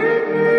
Amen.